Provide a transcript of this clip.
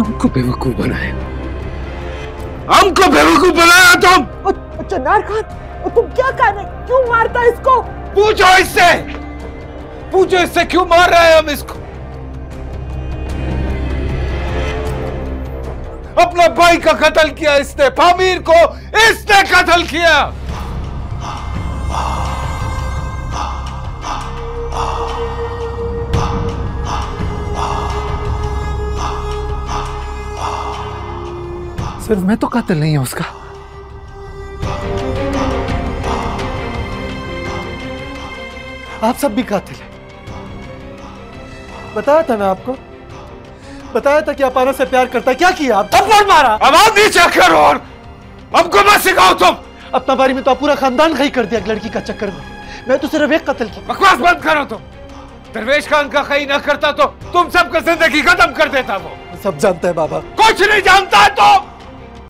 हमको बेवकूफ़ बनाया हमको बेवकूफ़ बनाया तुम। चन्नार खान तुम क्या कर रहे क्यों मारता इसको? पूछो इससे। पूछो इससे क्यों मार रहे हैं हम इसको? अपना भाई का कत्ल किया इसने फामीर को इसने कत्ल किया। सिर्फ़ मैं तो कातिल नहीं हूँ उसका। आप सब भी कातिल हैं। बताया था ना आपको? बताया था कि आप आना से प्यार करता है। क्या किया आप थप्पड़ मारा। आवाज़ नीचे करो और हमको मत सिखाओ तुम। अपना बारी में तो आप पूरा खानदान खड़ी कर दिया एक लड़की का चक्कर में। मैं तो सिर्फ़ एक कत्ल किया बकवास बंद करो तुम। दरवेश खान का कहीं ना करता तो तुम सबका ज़िंदगी खत्म कर देता वो। सब जानते हैं बाबा। कुछ नहीं जानता तुम।